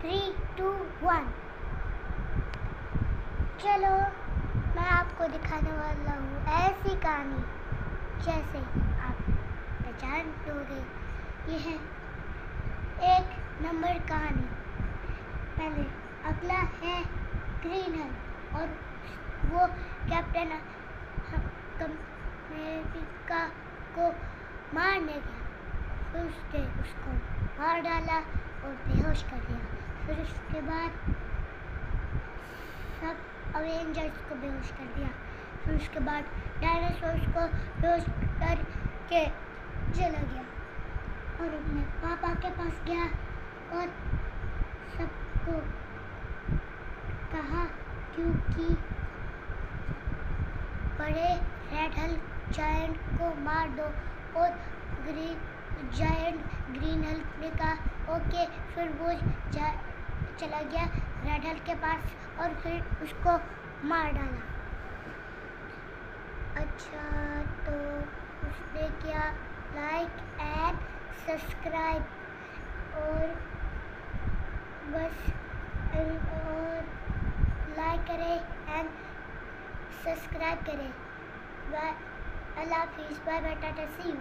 Three to one चलो, मैं आपको दिखाने वाला हूँ ऐसी कहानी, जैसे आप पहचान लोगे। ये है एक नंबर कहानी। पहले अगला है ग्रीन हल और वो कैप्टन अमेरिका को मारने गया। उसने उसको मार डाला और बेहोश कर दिया। फिर उसके बाद सब अवेंजर्स को बेहोश कर दिया। फिर उसके बाद डायनासोर्स को बेहोश कर के चला गया और अपने पापा के पास गया और सबको कहा, क्योंकि बड़े रेड हल जायंट को मार दो और ग्रीन जायंट ग्रीन हल्क ने कहा ओके फिर वो जा, चला गया रेड हल्क के पास और फिर उसको मार डाला। अच्छा तो उसने किया लाइक एंड सब्सक्राइब और बस और लाइक करें एंड सब्सक्राइब करें। बाय अल्लाह हाफिज़ bye bye tata see you